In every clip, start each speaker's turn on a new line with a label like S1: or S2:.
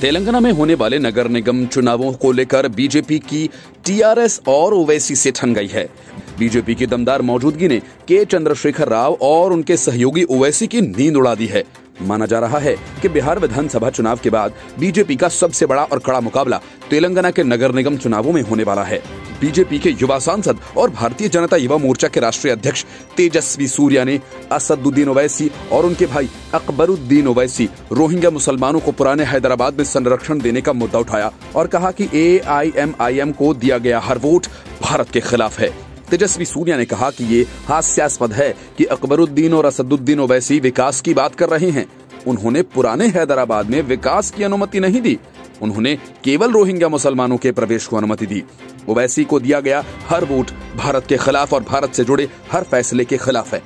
S1: तेलंगाना में होने वाले नगर निगम चुनावों को लेकर बीजेपी की टीआरएस और ओवैसी से ठन गई है। बीजेपी की दमदार मौजूदगी ने के चंद्रशेखर राव और उनके सहयोगी ओवैसी की नींद उड़ा दी है। माना जा रहा है कि बिहार विधानसभा चुनाव के बाद बीजेपी का सबसे बड़ा और कड़ा मुकाबला तेलंगाना के नगर निगम चुनावों में होने वाला है। बीजेपी के युवा सांसद और भारतीय जनता युवा मोर्चा के राष्ट्रीय अध्यक्ष तेजस्वी सूर्या ने असदुद्दीन ओवैसी और उनके भाई अकबरुद्दीन ओवैसी रोहिंग्या मुसलमानों को पुराने हैदराबाद में संरक्षण देने का मुद्दा उठाया और कहा कि एआईएमआईएम को दिया गया हर वोट भारत के खिलाफ है। तेजस्वी सूर्या ने कहा कि ये हास्यास्पद है कि अकबरुद्दीन और असदुद्दीन ओवैसी विकास की बात कर रहे हैं। उन्होंने पुराने हैदराबाद में विकास की अनुमति नहीं दी। उन्होंने केवल रोहिंग्या मुसलमानों के प्रवेश को अनुमति दी। ओवैसी को दिया गया हर वोट भारत के खिलाफ और भारत से जुड़े हर फैसले के खिलाफ है।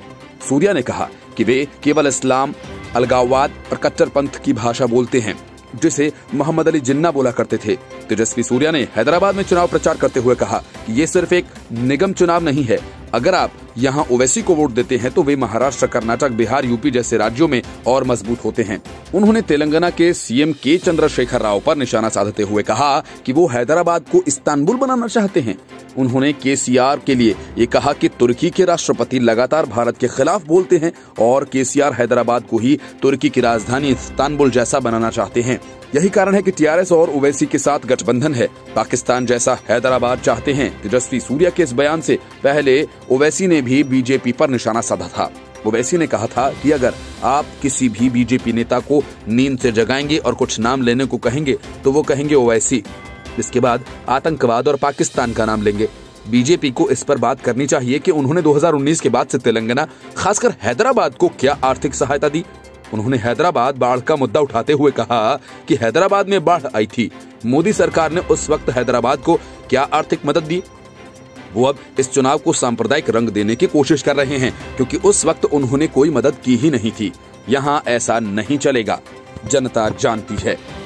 S1: सूर्या ने कहा कि वे केवल इस्लाम, अलगाववाद और कट्टरपंथ की भाषा बोलते हैं, जिसे मोहम्मद अली जिन्ना बोला करते थे। तेजस्वी सूर्या ने हैदराबाद में चुनाव प्रचार करते हुए कहा कि ये सिर्फ़ एक निगम चुनाव नहीं है अगर आप यहाँ ओवैसी को वोट देते हैं तो वे महाराष्ट्र, कर्नाटक, बिहार, यूपी जैसे राज्यों में और मज़बूत होते हैं। उन्होंने तेलंगाना के सीएम के चंद्रशेखर राव पर निशाना साधते हुए कहा कि वो हैदराबाद को इस्तानबुल बनाना चाहते हैं। उन्होंने के के लिए ये कहा कि तुर्की के राष्ट्रपति लगातार भारत के खिलाफ बोलते हैं और के हैदराबाद को ही तुर्की की राजधानी इस्तानबुल जैसा बनाना चाहते हैं। यही कारण है कि टीआरएस और ओवैसी के साथ गठबंधन है। पाकिस्तान जैसा हैदराबाद चाहते हैं। तेजस्वी सूर्या के इस बयान से पहले ओवैसी ने भी बीजेपी पर निशाना साधा था। ओवैसी ने कहा था कि अगर आप किसी भी बीजेपी नेता को नींद से जगाएँगे और कुछ नाम लेने को कहेंगे तो वो कहेंगे ओवैसी। इसके बाद आतंकवाद और पाकिस्तान का नाम लेंगे। बीजेपी को इस पर बात करनी चाहिए कि उन्होंने 2019 के बाद से तेलंगाना, खासकर हैदराबाद को क्या आर्थिक सहायता दी? उन्होंने हैदराबाद बाढ़ का मुद्दा उठाते हुए कहा कि हैदराबाद में बाढ़ आई थी। मोदी सरकार ने उस वक्त हैदराबाद को क्या आर्थिक मदद दी? वो अब इस चुनाव को सांप्रदायिक रंग देने की कोशिश कर रहे हैं, क्योंकि उस वक्त उन्होंने कोई मदद की ही नहीं थी। यहाँ ऐसा नहीं चलेगा। जनता जानती है।